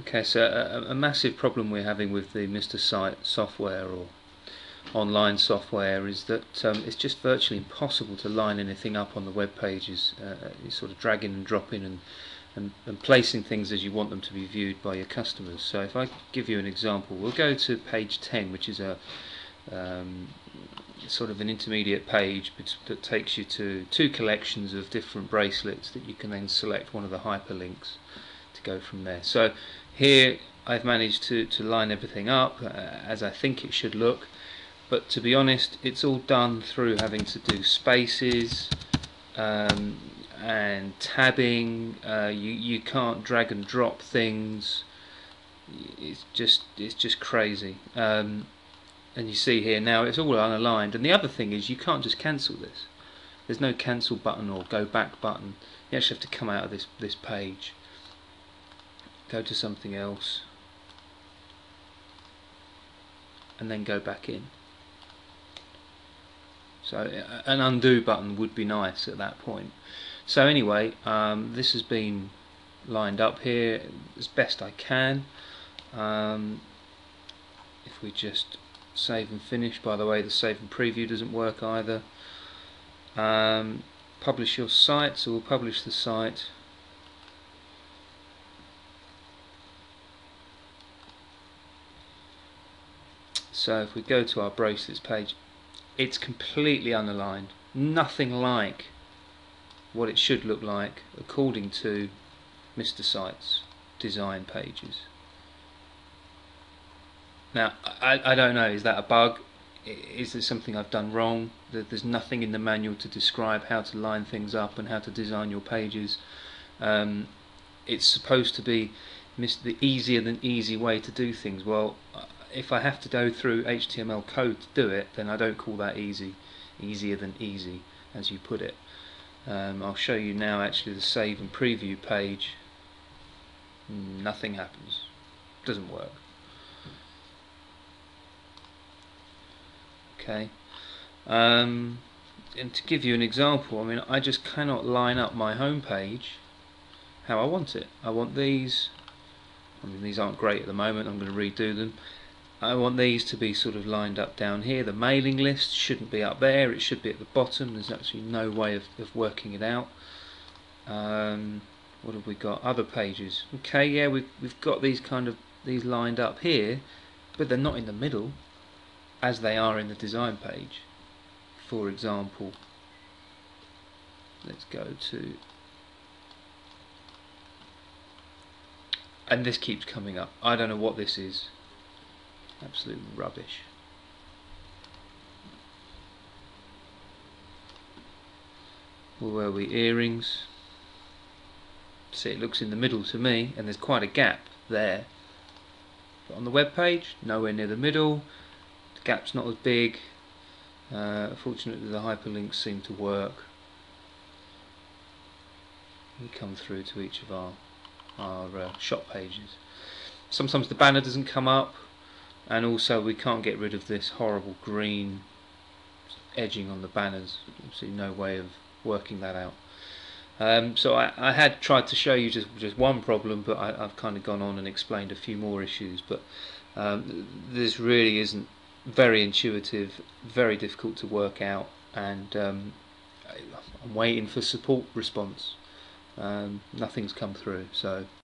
Okay, so a, a, massive problem we're having with the Mr. Site software or online software is that um, it's just virtually impossible to line anything up on the web pages. Uh, you sort of dragging and dropping and, and, and placing things as you want them to be viewed by your customers. So if I give you an example, we'll go to page 10, which is a um, sort of an intermediate page that takes you to two collections of different bracelets that you can then select one of the hyperlinks to go from there. So here I've managed to, to line everything up uh, as I think it should look. But to be honest it's all done through having to do spaces um, and tabbing. Uh, you, you can't drag and drop things. It's just it's just crazy. Um, and you see here now it's all unaligned. And the other thing is you can't just cancel this. There's no cancel button or go back button. You actually have to come out of this this page go to something else and then go back in. So an undo button would be nice at that point. So anyway um, this has been lined up here as best I can. Um, if we just save and finish by the way the save and preview doesn't work either. Um, publish your site so we'll publish the site So if we go to our bracelets page, it's completely unaligned. Nothing like what it should look like according to Mr. Site's design pages. Now, I, I don't know, is that a bug? Is there something I've done wrong? There's nothing in the manual to describe how to line things up and how to design your pages. Um, it's supposed to be the easier than easy way to do things. Well, if I have to go through HTML code to do it, then I don't call that easy, easier than easy, as you put it. Um, I'll show you now actually the save and preview page. Nothing happens. Doesn't work. Okay. Um, and to give you an example, I mean, I just cannot line up my home page how I want it. I want these. I mean, these aren't great at the moment. I'm going to redo them. I want these to be sort of lined up down here. The mailing list shouldn't be up there, it should be at the bottom. There's actually no way of, of working it out. Um, what have we got? Other pages. Okay, yeah, we've, we've got these kind of these lined up here, but they're not in the middle as they are in the design page. For example, let's go to and this keeps coming up. I don't know what this is. Absolute rubbish. Where were we? Earrings. See, it looks in the middle to me, and there's quite a gap there. But on the web page, nowhere near the middle. The gap's not as big. Uh, fortunately, the hyperlinks seem to work. We come through to each of our our uh, shop pages. Sometimes the banner doesn't come up and also we can't get rid of this horrible green edging on the banners. See no way of working that out. Um, so I, I, had tried to show you just just one problem but I, have kind of gone on and explained a few more issues. But um, this really isn't very intuitive very difficult to work out and um, I'm waiting for support response. Um, nothing's come through so